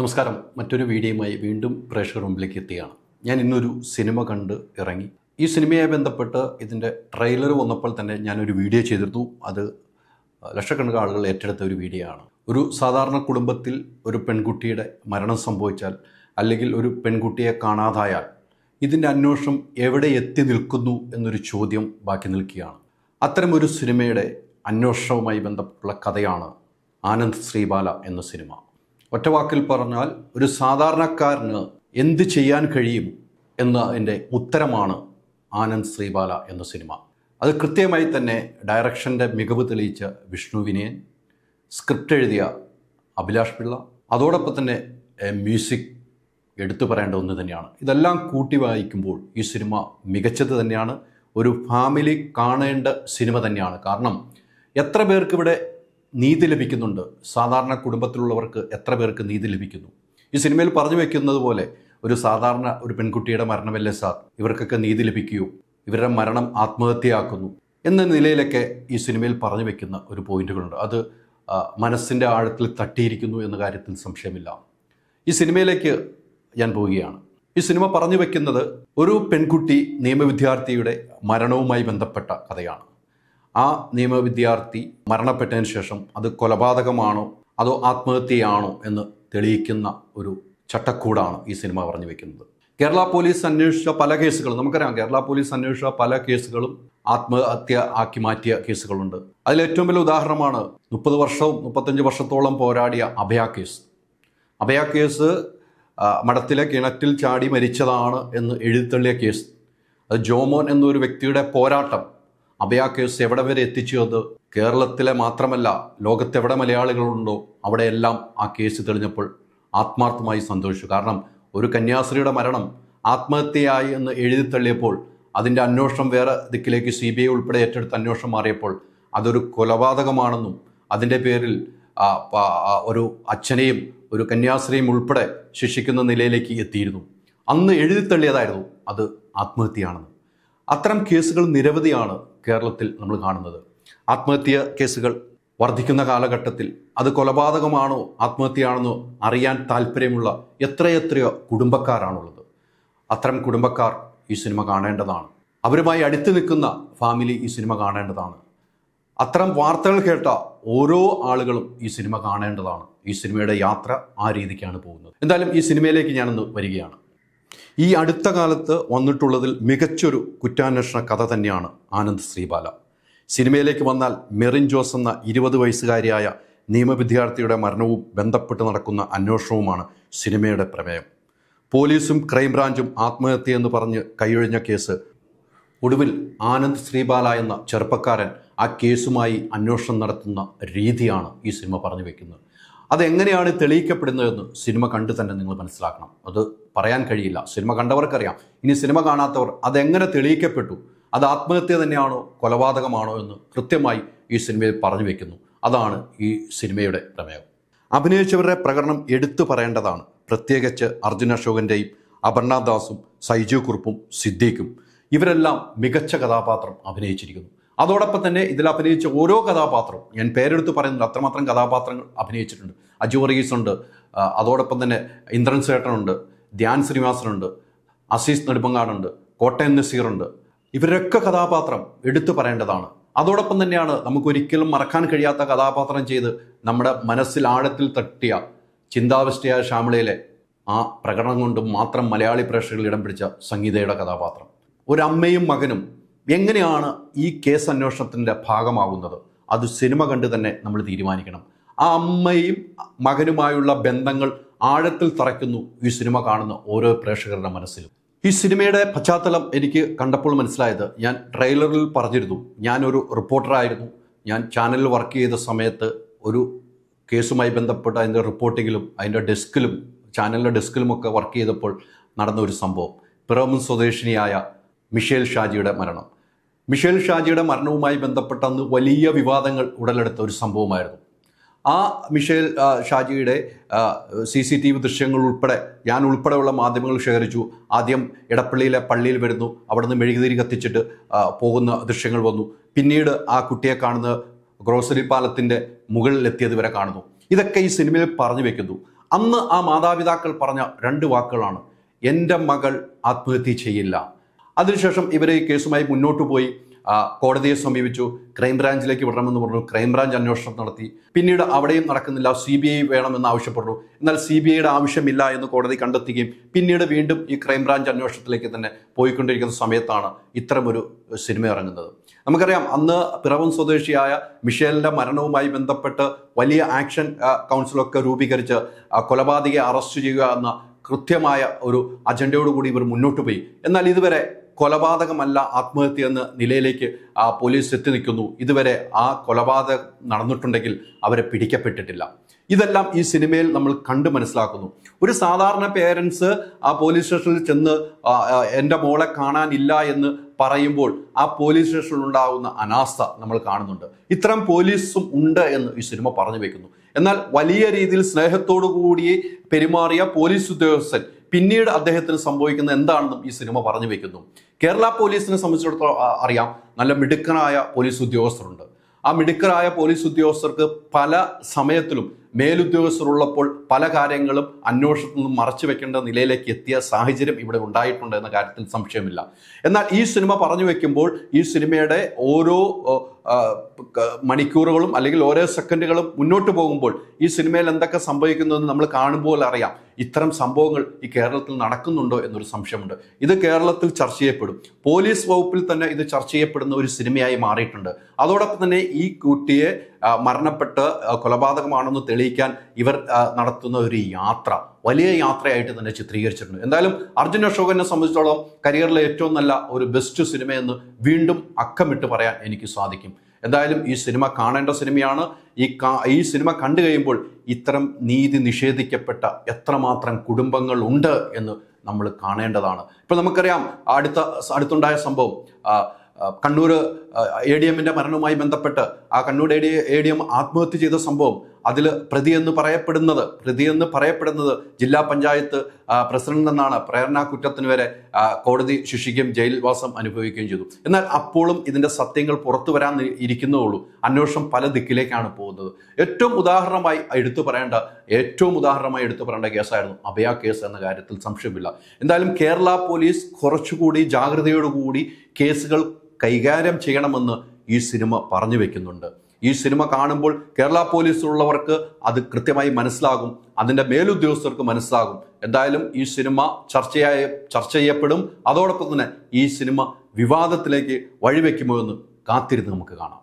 നമസ്കാരം. മറ്റൊരു വീഡിയോയുമായി വീണ്ടും പ്രേക്ഷകർ മുമ്പിലേക്ക് എത്തിയാണ് ഞാൻ ഇന്നൊരു സിനിമ കണ്ട് ഇറങ്ങി. ഈ സിനിമയായി ബന്ധപ്പെട്ട് ഇതിന്റെ ട്രെയിലർ വന്നപ്പോൾ തന്നെ ഞാനൊരു വീഡിയോ ചെയ്തിരുന്നു. അത് ലക്ഷക്കണക്കിന് ആളുകൾ ഏറ്റെടുത്ത ഒരു വീഡിയോ ആണ്. ഒരു സാധാരണ കുടുംബത്തിൽ ഒരു പെൺകുട്ടിയുടെ മരണം സംഭവിച്ചാൽ അല്ലെങ്കിൽ ഒരു പെൺകുട്ടിയെ കാണാതായാൽ ഇതിന്റെ അന്വേഷണം എവിടെ എത്തി നിൽക്കുന്നു എന്നൊരു ചോദ്യം ബാക്കി നിൽക്കുകയാണ്. അത്തരമൊരു സിനിമയുടെ അന്വേഷണവുമായി ബന്ധപ്പെട്ടുള്ള കഥയാണ് ആനന്ദ് ശ്രീബാല എന്ന സിനിമ. ഒറ്റവാക്കിൽ പറഞ്ഞാൽ ഒരു സാധാരണക്കാരന് എന്ത് ചെയ്യാൻ കഴിയും എന്ന എന്നതിന്റെ ഉത്തരമാണ് ആനന്ദ് ശ്രീബാല എന്ന സിനിമ. അത് കൃത്യമായി തന്നെ ഡയറക്ഷന്റെ മികവ് തെളിയിച്ച വിഷ്ണു വിനയൻ സ്ക്രിപ്റ്റ് എഴുതിയ അഭിലാഷ് പിള്ള അതോടൊപ്പം തന്നെ മ്യൂസിക് എടുത്തു പറയേണ്ട ഒന്ന് തന്നെയാണ്. ഇതെല്ലാം കൂട്ടി വായിക്കുമ്പോൾ ഈ സിനിമ മികച്ചത് തന്നെയാണ്. ഒരു ഫാമിലി കാണേണ്ട സിനിമ തന്നെയാണ്. കാരണം എത്ര പേർക്ക് ഇവിടെ നീതി ലഭിക്കുന്നുണ്ട്. സാധാരണ കുടുംബത്തിലുള്ളവർക്ക് എത്ര പേർക്ക് നീതി ലഭിക്കുന്നു? ഈ സിനിമയിൽ പറഞ്ഞു വെക്കുന്നത് പോലെ ഒരു സാധാരണ ഒരു പെൺകുട്ടിയുടെ മരണമല്ലേ സാർ? ഇവർക്കൊക്കെ നീതി ലഭിക്കുകയോ ഇവരുടെ മരണം ആത്മഹത്യയാക്കുന്നു എന്ന നിലയിലൊക്കെ ഈ സിനിമയിൽ പറഞ്ഞു വെക്കുന്ന ഒരു പോയിന്റുകളുണ്ട്. അത് മനസ്സിന്റെ ആഴത്തിൽ തട്ടിയിരിക്കുന്നു എന്ന കാര്യത്തിൽ സംശയമില്ല. ഈ സിനിമയിലേക്ക് ഞാൻ പോവുകയാണ്. ഈ സിനിമ പറഞ്ഞു വെക്കുന്നത് ഒരു പെൺകുട്ടി നിയമവിദ്യാർത്ഥിയുടെ മരണവുമായി ബന്ധപ്പെട്ട കഥയാണ്. ആ നിയമവിദ്യാർത്ഥി മരണപ്പെട്ടതിന് ശേഷം അത് കൊലപാതകമാണോ? അതോ ആത്മഹത്യയാണോ എന്ന് തെളിയിക്കുന്ന ഒരു ചട്ടക്കൂടാണ് ഈ സിനിമ പറഞ്ഞു വെക്കുന്നത്. കേരള പോലീസ് അന്വേഷിച്ച പല കേസുകളും നമുക്കറിയാം കേരള പോലീസ് അന്വേഷിച്ച പല കേസുകളും ആത്മഹത്യ ആക്കി മാറ്റിയ കേസുകളുണ്ട്. അതിൽ ഏറ്റവും വലിയ ഉദാഹരണമാണ് മുപ്പത് വർഷവും മുപ്പത്തഞ്ച് വർഷത്തോളം പോരാടിയ അഭയ കേസ്. അഭയ കേസ് മഠത്തിലെ കിണറ്റിൽ ചാടി മരിച്ചതാണ് എന്ന് എഴുതിത്തള്ളിയ കേസ്. അത് ജോമോൻ എന്നൊരു വ്യക്തിയുടെ പോരാട്ടം അഭയ കേസ് എവിടെ വരെ എത്തിച്ചു അത് കേരളത്തിലെ മാത്രമല്ല ലോകത്തെവിടെ മലയാളികളുണ്ടോ അവിടെയെല്ലാം ആ കേസ് തെളിഞ്ഞപ്പോൾ ആത്മാർത്ഥമായി സന്തോഷിച്ചു. കാരണം ഒരു കന്യാസ്ത്രീയുടെ മരണം ആത്മഹത്യയായി എന്ന് എഴുതി തള്ളിയപ്പോൾ അതിന്റെ അന്വേഷണം വേറെ ദിക്കിലേക്ക് സി ബി ഐ ഉൾപ്പെടെ ഏറ്റെടുത്ത് അന്വേഷണം മാറിയപ്പോൾ അതൊരു കൊലപാതകമാണെന്നും അതിന്റെ പേരിൽ ഒരു അച്ഛനെയും ഒരു കന്യാസ്ത്രീയും ഉൾപ്പെടെ ശിക്ഷിക്കുന്ന നിലയിലേക്ക് എത്തിയിരുന്നു. അന്ന് എഴുതി തള്ളിയതായിരുന്നു അത് ആത്മഹത്യയാണെന്ന്. അത്തരം കേസുകൾ നിരവധിയാണ് കേരളത്തിൽ നമ്മൾ കാണുന്നത്. ആത്മഹത്യ കേസുകൾ വർദ്ധിക്കുന്ന കാലഘട്ടത്തിൽ അത് കൊലപാതകമാണോ ആത്മഹത്യയാണെന്നോ അറിയാൻ താല്പര്യമുള്ള എത്രയെത്രയോ കുടുംബക്കാരാണുള്ളത്. അത്തരം കുടുംബക്കാർ ഈ സിനിമ കാണേണ്ടതാണ്. അവരുമായി അടുത്ത് നിൽക്കുന്ന ഫാമിലി ഈ സിനിമ കാണേണ്ടതാണ്. അത്തരം വാർത്തകൾ കേട്ട ഓരോ ആളുകളും ഈ സിനിമ കാണേണ്ടതാണ്. ഈ സിനിമയുടെ യാത്ര ആ രീതിക്കാണ് പോകുന്നത്. എന്തായാലും ഈ സിനിമയിലേക്ക് ഞാനൊന്ന് വരികയാണ്. ഈ അടുത്ത കാലത്ത് വന്നിട്ടുള്ളതിൽ മികച്ചൊരു കുറ്റാന്വേഷണ കഥ തന്നെയാണ് ആനന്ദ് ശ്രീബാല. സിനിമയിലേക്ക് വന്നാൽ മെറിൻ ജോസ് എന്ന ഇരുപത് വയസ്സുകാരിയായ നിയമവിദ്യാർത്ഥിയുടെ മരണവും ബന്ധപ്പെട്ട് നടക്കുന്ന അന്വേഷണവുമാണ് സിനിമയുടെ പ്രമേയം. പോലീസും ക്രൈംബ്രാഞ്ചും ആത്മഹത്യയെന്ന് പറഞ്ഞ് കൈയൊഴിഞ്ഞ കേസ് ഒടുവിൽ ആനന്ദ് ശ്രീബാല എന്ന ചെറുപ്പക്കാരൻ ആ കേസുമായി അന്വേഷണം നടത്തുന്ന രീതിയാണ് ഈ സിനിമ പറഞ്ഞു വെക്കുന്നത്. അതെങ്ങനെയാണ് തെളിയിക്കപ്പെടുന്നതെന്ന് സിനിമ കണ്ട് തന്നെ നിങ്ങൾ മനസ്സിലാക്കണം. അത് പറയാൻ കഴിയില്ല. സിനിമ കണ്ടവർക്കറിയാം. ഇനി സിനിമ കാണാത്തവർ അതെങ്ങനെ തെളിയിക്കപ്പെട്ടു? അത് ആത്മഹത്യ തന്നെയാണോ? കൊലപാതകമാണോ എന്ന് കൃത്യമായി ഈ സിനിമയിൽ പറഞ്ഞു വെക്കുന്നു. അതാണ് ഈ സിനിമയുടെ പ്രമേയം. അഭിനയിച്ചവരുടെ പ്രകടനം എടുത്തു പറയേണ്ടതാണ്. പ്രത്യേകിച്ച് അർജുൻ അശോകന്റെയും അപർണ ദാസും സൈജു കുറുപ്പും സിദ്ദീഖും. ഇവരെല്ലാം മികച്ച കഥാപാത്രം അഭിനയിച്ചിരിക്കുന്നു. അതോടൊപ്പം തന്നെ ഇതിൽ അഭിനയിച്ച ഓരോ കഥാപാത്രവും ഞാൻ പേരെടുത്ത് പറയുന്നുണ്ട് അത്രമാത്രം കഥാപാത്രങ്ങൾ അഭിനയിച്ചിട്ടുണ്ട്. അജു വർഗീസ് ഉണ്ട് അതോടൊപ്പം തന്നെ ഇന്ദ്രൻ സേട്ടനുണ്ട് ധ്യാൻ ശ്രീനിവാസനുണ്ട് അസീസ് നെടുമ്പങ്ങാടുണ്ട് കോട്ടയം നസീറുണ്ട്. ഇവരൊക്കെ കഥാപാത്രം എടുത്തു പറയേണ്ടതാണ്. അതോടൊപ്പം തന്നെയാണ് നമുക്ക് ഒരിക്കലും മറക്കാൻ കഴിയാത്ത കഥാപാത്രം ചെയ്ത് നമ്മുടെ മനസ്സിൽ ആഴത്തിൽ തട്ടിയ ചിന്താവസ്ഥയായ ശ്യാമളയിലെ ആ പ്രകടനം കൊണ്ട് മാത്രം മലയാളി പ്രേക്ഷകരിൽ ഇടം പിടിച്ച സംഗീതയുടെ കഥാപാത്രം. ഒരു അമ്മയും മകനും. എങ്ങനെയാണ് ഈ കേസ് അന്വേഷണത്തിന്റെ ഭാഗമാകുന്നത് അത് സിനിമ കണ്ട് തന്നെ നമ്മൾ തീരുമാനിക്കണം. ആ അമ്മയും മകനുമായുള്ള ബന്ധങ്ങൾ ആഴത്തിൽ തറയ്ക്കുന്നു ഈ സിനിമ കാണുന്ന ഓരോ പ്രേക്ഷകരുടെ മനസ്സിലും. ഈ സിനിമയുടെ പശ്ചാത്തലം എനിക്ക് കണ്ടപ്പോൾ മനസ്സിലായത് ഞാൻ ട്രെയിലറിൽ പറഞ്ഞിരുന്നു. ഞാനൊരു റിപ്പോർട്ടറായിരുന്നു ഞാൻ ചാനലിൽ വർക്ക് ചെയ്ത സമയത്ത് ഒരു കേസുമായി ബന്ധപ്പെട്ട അതിന്റെ റിപ്പോർട്ടിങ്ങിലും അതിന്റെ ഡെസ്കിലും ചാനലിന്റെ ഡെസ്കിലുമൊക്കെ വർക്ക് ചെയ്തപ്പോൾ നടന്ന ഒരു സംഭവം. പിറവം സ്വദേശിനിയായ മിഷേൽ ഷാജിയുടെ മരണം. മിഷേൽ ഷാജിയുടെ മരണവുമായി ബന്ധപ്പെട്ട അന്ന് വലിയ വിവാദങ്ങൾ ഉടലെടുത്ത ഒരു സംഭവമായിരുന്നു. ആ മിഷേൽ ഷാജിയുടെ സി സി ടി വി ദൃശ്യങ്ങൾ ഉൾപ്പെടെ ഞാൻ ഉൾപ്പെടെയുള്ള മാധ്യമങ്ങൾ ശേഖരിച്ചു. ആദ്യം ഇടപ്പള്ളിയിലെ പള്ളിയിൽ വരുന്നു. അവിടുന്ന് മെഴുകുതിരി കത്തിച്ചിട്ട് പോകുന്ന ദൃശ്യങ്ങൾ വന്നു. പിന്നീട് ആ കുട്ടിയെ കാണുന്ന ഗ്രോസറി പാലത്തിന്റെ മുകളിലെത്തിയത് വരെ കാണുന്നു. ഇതൊക്കെ ഈ സിനിമയിൽ പറഞ്ഞു വെക്കുന്നു. അന്ന് ആ മാതാപിതാക്കൾ പറഞ്ഞ രണ്ട് വാക്കുകളാണ്. എന്റെ മകൾ ആത്മഹത്യ ചെയ്യില്ല. അതിനുശേഷം ഇവർ ഈ കേസുമായി മുന്നോട്ട് പോയി കോടതിയെ സമീപിച്ചു ക്രൈംബ്രാഞ്ചിലേക്ക് വിടണമെന്ന് പറഞ്ഞു ക്രൈംബ്രാഞ്ച് അന്വേഷണം നടത്തി. പിന്നീട് അവിടെയും നടക്കുന്നില്ല സി ബി ഐ വേണമെന്ന് ആവശ്യപ്പെട്ടു. എന്നാൽ സി ബി ഐയുടെ ആവശ്യമില്ല എന്ന് കോടതി കണ്ടെത്തുകയും പിന്നീട് വീണ്ടും ഈ ക്രൈംബ്രാഞ്ച് അന്വേഷണത്തിലേക്ക് തന്നെ പോയിക്കൊണ്ടിരിക്കുന്ന സമയത്താണ് ഇത്തരമൊരു സിനിമ ഇറങ്ങുന്നത്. നമുക്കറിയാം അന്ന് പിറവൻ സ്വദേശിയായ മിഷേലിന്റെ മരണവുമായി ബന്ധപ്പെട്ട് വലിയ ആക്ഷൻ കൗൺസിലൊക്കെ രൂപീകരിച്ച് കൊലപാതകയെ അറസ്റ്റ് ചെയ്യുക എന്ന കൃത്യമായ ഒരു അജണ്ടയോടുകൂടി ഇവർ മുന്നോട്ട് പോയി. എന്നാൽ ഇതുവരെ കൊലപാതകമല്ല ആത്മഹത്യ എന്ന നിലയിലേക്ക് ആ പോലീസ് എത്തി നിൽക്കുന്നു. ഇതുവരെ ആ കൊലപാതകം നടന്നിട്ടുണ്ടെങ്കിൽ അവരെ പിടിക്കപ്പെട്ടിട്ടില്ല. ഇതെല്ലാം ഈ സിനിമയിൽ നമ്മൾ കണ്ട് മനസ്സിലാക്കുന്നു. ഒരു സാധാരണ പേരൻസ് ആ പോലീസ് സ്റ്റേഷനിൽ ചെന്ന് എന്റെ മോളെ കാണാനില്ല എന്ന് പറയുമ്പോൾ ആ പോലീസ് സ്റ്റേഷനിൽ ഉണ്ടാകുന്ന അനാസ്ഥ നമ്മൾ കാണുന്നുണ്ട്. ഇത്തരം പോലീസും ഉണ്ട് എന്ന് ഈ സിനിമ പറഞ്ഞു വെക്കുന്നു. എന്നാൽ വലിയ രീതിയിൽ സ്നേഹത്തോടു കൂടി പെരുമാറിയ പോലീസ് ഉദ്യോഗസ്ഥൻ പിന്നീട് അദ്ദേഹത്തിന് സംഭവിക്കുന്ന എന്താണെന്നും ഈ സിനിമ പറഞ്ഞു വെക്കുന്നു. കേരള പോലീസിനെ സംബന്ധിച്ചിടത്തോളം അറിയാം നല്ല മിടുക്കനായ പോലീസ് ഉദ്യോഗസ്ഥരുണ്ട്. ആ മിടുക്കരായ പോലീസ് ഉദ്യോഗസ്ഥർക്ക് പല സമയത്തിലും മേലുദ്യോഗസ്ഥരുള്ളപ്പോൾ പല കാര്യങ്ങളും അന്വേഷണത്തിൽ നിന്നും മറച്ചു വെക്കേണ്ട നിലയിലേക്ക് എത്തിയ സാഹചര്യം ഇവിടെ ഉണ്ടായിട്ടുണ്ട് എന്ന കാര്യത്തിൽ സംശയമില്ല. എന്നാൽ ഈ സിനിമ പറഞ്ഞു വെക്കുമ്പോൾ ഈ സിനിമയുടെ ഓരോ മണിക്കൂറുകളും അല്ലെങ്കിൽ ഓരോ സെക്കൻഡുകളും മുന്നോട്ട് പോകുമ്പോൾ ഈ സിനിമയിൽ എന്തൊക്കെ സംഭവിക്കുന്നു എന്ന് നമ്മൾ കാണുമ്പോൾ അറിയാം. ഇത്തരം സംഭവങ്ങൾ ഈ കേരളത്തിൽ നടക്കുന്നുണ്ടോ എന്നൊരു സംശയമുണ്ട്. ഇത് കേരളത്തിൽ ചർച്ച ചെയ്യപ്പെടും. പോലീസ് വകുപ്പിൽ തന്നെ ഇത് ചർച്ച ചെയ്യപ്പെടുന്ന ഒരു സിനിമയായി മാറിയിട്ടുണ്ട്. അതോടൊപ്പം തന്നെ ഈ കുട്ടിയെ മരണപ്പെട്ട് കൊലപാതകമാണെന്ന് തെളിയിക്കാൻ ഇവർ നടത്തുന്ന ഒരു യാത്ര. വലിയ യാത്രയായിട്ട് തന്നെ ചിത്രീകരിച്ചിട്ടുണ്ട്. എന്തായാലും അർജുൻ അശോകനെ സംബന്ധിച്ചിടത്തോളം കരിയറിലെ ഏറ്റവും നല്ല ഒരു ബെസ്റ്റ് സിനിമയെന്ന് വീണ്ടും അക്കമിട്ട് പറയാൻ എനിക്ക് സാധിക്കും. എന്തായാലും ഈ സിനിമ കാണേണ്ട സിനിമയാണ്. ഈ ഈ സിനിമ കണ്ടു കഴിയുമ്പോൾ ഇത്തരം നീതി നിഷേധിക്കപ്പെട്ട എത്രമാത്രം കുടുംബങ്ങൾ ഉണ്ട് എന്ന് നമ്മൾ കാണേണ്ടതാണ്. ഇപ്പൊ നമുക്കറിയാം അടുത്ത അടുത്തുണ്ടായ സംഭവം കണ്ണൂർ എ ഡി എമ്മിന്റെ മരണവുമായി ബന്ധപ്പെട്ട് ആ Kannur A D A D M ആത്മഹത്യ ചെയ്ത സംഭവം അതിൽ പ്രതി എന്ന് പറയപ്പെടുന്നത് പ്രതി എന്ന് പറയപ്പെടുന്നത് ജില്ലാ പഞ്ചായത്ത് പ്രസിഡന്റ് എന്നാണ്. പ്രേരണാ കുറ്റത്തിന് വരെ കോടതി ശിക്ഷിക്കുകയും ജയിൽവാസം അനുഭവിക്കുകയും ചെയ്തു. എന്നാൽ അപ്പോഴും ഇതിന്റെ സത്യങ്ങൾ പുറത്തു വരാൻ ഇരിക്കുന്നതുള്ളൂ അന്വേഷണം പല ദിക്കിലേക്കാണ് പോകുന്നത്. ഏറ്റവും ഉദാഹരണമായി എടുത്തു പറയേണ്ട ഏറ്റവും ഉദാഹരണമായി എടുത്തു പറയേണ്ട കേസായിരുന്നു അഭയ കേസ് എന്ന കാര്യത്തിൽ സംശയമില്ല. എന്തായാലും കേരള പോലീസ് കുറച്ചുകൂടി ജാഗ്രതയോടുകൂടി കേസുകൾ കൈകാര്യം ചെയ്യണമെന്ന് ഈ സിനിമ പറഞ്ഞു വെക്കുന്നുണ്ട്. ഈ സിനിമ കാണുമ്പോൾ കേരള പോലീസിലുള്ളവർക്ക് അത് കൃത്യമായി മനസ്സിലാകും അതിന്റെ മേലുദ്യോഗസ്ഥർക്ക് മനസ്സിലാകും. എന്തായാലും ഈ സിനിമ ചർച്ചയായ ചർച്ച ചെയ്യപ്പെടും. അതോടൊപ്പം തന്നെ ഈ സിനിമ വിവാദത്തിലേക്ക് വഴിവെക്കുമോ എന്ന് കാത്തിരുന്ന് നമുക്ക് കാണാം.